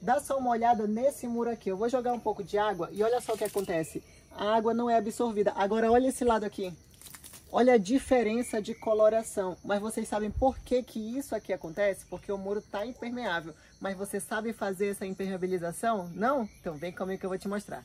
dá só uma olhada nesse muro aqui. Eu vou jogar um pouco de água e olha só o que acontece. A água não é absorvida. Agora olha esse lado aqui. Olha a diferença de coloração. Mas vocês sabem por que, que isso aqui acontece? Porque o muro está impermeável. Mas você sabe fazer essa impermeabilização? Não? Então vem comigo que eu vou te mostrar.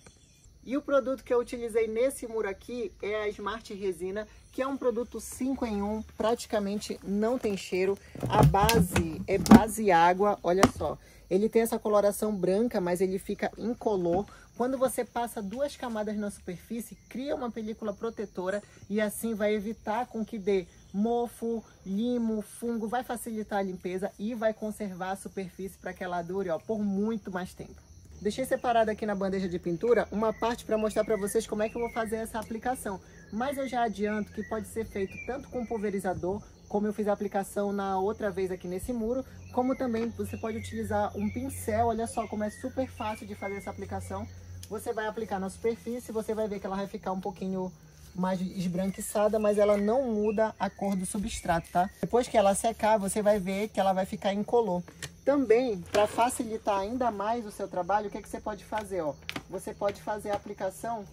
E o produto que eu utilizei nesse muro aqui é a Smart Resina, que é um produto 5 em 1, praticamente não tem cheiro. A base é base água, olha só. Ele tem essa coloração branca, mas ele fica incolor. Quando você passa duas camadas na superfície, cria uma película protetora e assim vai evitar com que dê mofo, limo, fungo, vai facilitar a limpeza e vai conservar a superfície para que ela dure ó, por muito mais tempo. Deixei separado aqui na bandeja de pintura uma parte para mostrar para vocês como é que eu vou fazer essa aplicação. Mas eu já adianto que pode ser feito tanto com pulverizador, como eu fiz a aplicação na outra vez aqui nesse muro, como também você pode utilizar um pincel, olha só como é super fácil de fazer essa aplicação. Você vai aplicar na superfície, você vai ver que ela vai ficar um pouquinho mais esbranquiçada, mas ela não muda a cor do substrato, tá? Depois que ela secar, você vai ver que ela vai ficar incolor. Também, para facilitar ainda mais o seu trabalho, o que, é que você pode fazer? Ó? Você pode fazer a aplicação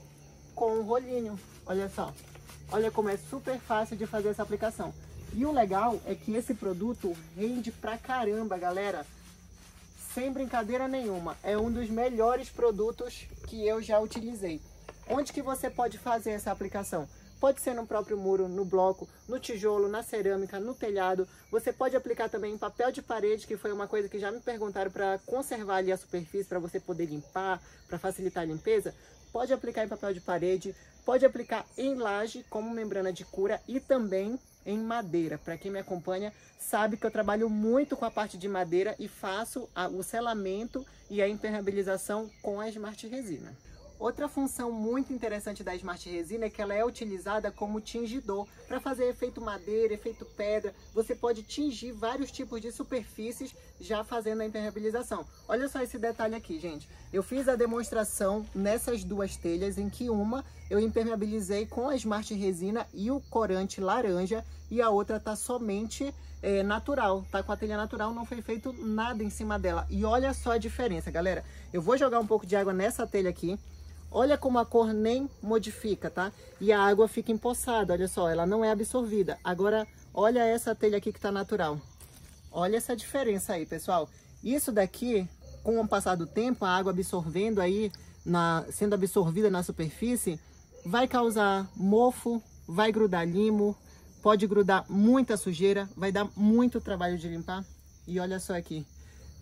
com um rolinho. Olha só. Olha como é super fácil de fazer essa aplicação. E o legal é que esse produto rende pra caramba, galera. Sem brincadeira nenhuma. É um dos melhores produtos que eu já utilizei. Onde que você pode fazer essa aplicação? Pode ser no próprio muro, no bloco, no tijolo, na cerâmica, no telhado. Você pode aplicar também em papel de parede, que foi uma coisa que já me perguntaram para conservar ali a superfície, para você poder limpar, para facilitar a limpeza. Pode aplicar em papel de parede, pode aplicar em laje como membrana de cura e também em madeira. Para quem me acompanha, sabe que eu trabalho muito com a parte de madeira e faço o selamento e a impermeabilização com a Smart Resina. Outra função muito interessante da Smart Resina é que ela é utilizada como tingidor. Para fazer efeito madeira, efeito pedra, você pode tingir vários tipos de superfícies já fazendo a impermeabilização. Olha só esse detalhe aqui, gente. Eu fiz a demonstração nessas duas telhas, em que uma eu impermeabilizei com a Smart Resina e o corante laranja, e a outra está somente é, natural, tá com a telha natural, não foi feito nada em cima dela. E olha só a diferença, galera. Eu vou jogar um pouco de água nessa telha aqui, Olha como a cor nem modifica, tá? E a água fica empoçada, olha só, ela não é absorvida. Agora, olha essa telha aqui que tá natural. Olha essa diferença aí, pessoal. Isso daqui, com o passar do tempo, a água absorvendo aí, na, sendo absorvida na superfície, vai causar mofo, vai grudar limo, pode grudar muita sujeira, vai dar muito trabalho de limpar. E olha só aqui,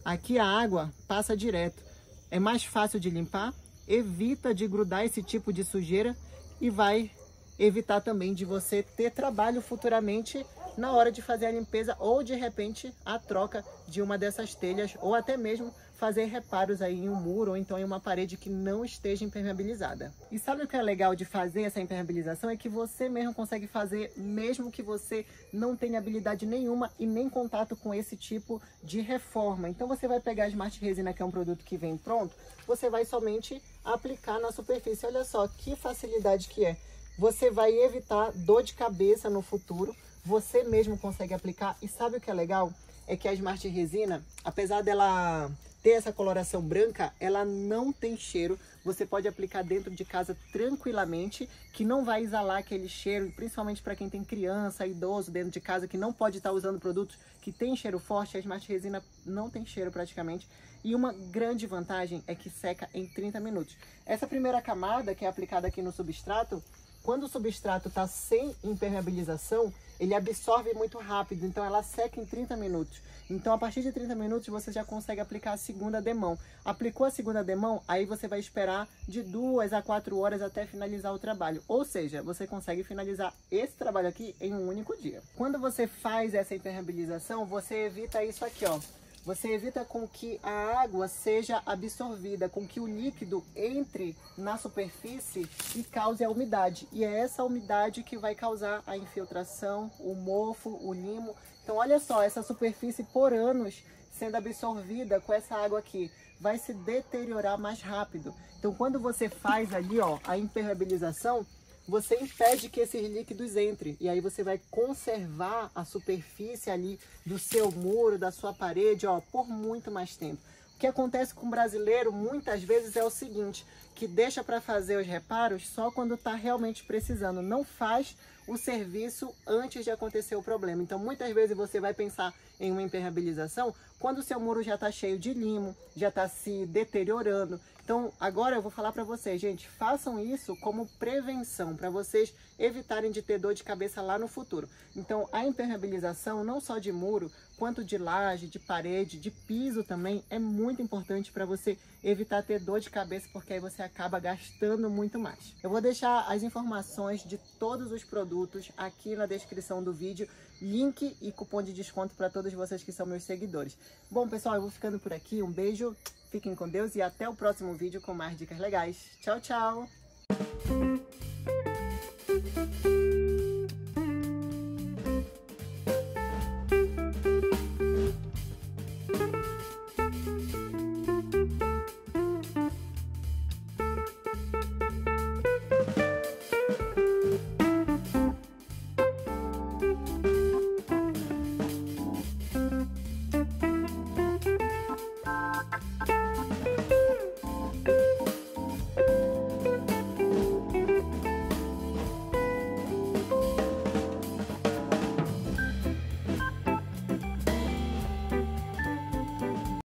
aqui a água passa direto. É mais fácil de limpar, evita de grudar esse tipo de sujeira e vai evitar também de você ter trabalho futuramente na hora de fazer a limpeza ou de repente a troca de uma dessas telhas ou até mesmo fazer reparos aí em um muro ou então em uma parede que não esteja impermeabilizada. E sabe o que é legal de fazer essa impermeabilização? É que você mesmo consegue fazer mesmo que você não tenha habilidade nenhuma e nem contato com esse tipo de reforma. Então você vai pegar a Smart Resina, que é um produto que vem pronto, você vai somente aplicar na superfície. Olha só que facilidade que é. Você vai evitar dor de cabeça no futuro, você mesmo consegue aplicar. E sabe o que é legal? É que a Smart Resina, apesar dela ter essa coloração branca, ela não tem cheiro. Você pode aplicar dentro de casa tranquilamente, que não vai exalar aquele cheiro, principalmente para quem tem criança, idoso dentro de casa, que não pode estar usando produtos que tem cheiro forte. A Smart Resina não tem cheiro praticamente. E uma grande vantagem é que seca em 30 minutos. Essa primeira camada, que é aplicada aqui no substrato, quando o substrato está sem impermeabilização, ele absorve muito rápido, então ela seca em 30 minutos. Então, a partir de 30 minutos, você já consegue aplicar a segunda demão. Aplicou a segunda demão, aí você vai esperar de duas a quatro horas até finalizar o trabalho. Ou seja, você consegue finalizar esse trabalho aqui em um único dia. Quando você faz essa impermeabilização, você evita isso aqui, ó você evita com que a água seja absorvida, com que o líquido entre na superfície e cause a umidade. E é essa umidade que vai causar a infiltração, o mofo, o limo. Então olha só, essa superfície por anos sendo absorvida com essa água aqui vai se deteriorar mais rápido. Então quando você faz ali ó, a impermeabilização, você impede que esses líquidos entrem. E aí você vai conservar a superfície ali do seu muro, da sua parede, ó, por muito mais tempo. O que acontece com o brasileiro muitas vezes é o seguinte, que deixa para fazer os reparos só quando está realmente precisando, não faz o serviço antes de acontecer o problema. Então, muitas vezes você vai pensar em uma impermeabilização quando o seu muro já está cheio de limo, já está se deteriorando. Então, agora eu vou falar para vocês, gente, façam isso como prevenção, para vocês evitarem de ter dor de cabeça lá no futuro. Então, a impermeabilização, não só de muro, quanto de laje, de parede, de piso também, é muito importante para você evitar ter dor de cabeça, porque aí você acaba gastando muito mais. Eu vou deixar as informações de todos os produtos aqui na descrição do vídeo, link e cupom de desconto para todos vocês que são meus seguidores. Bom, pessoal, eu vou ficando por aqui. Um beijo, fiquem com Deus e até o próximo vídeo com mais dicas legais. Tchau, tchau!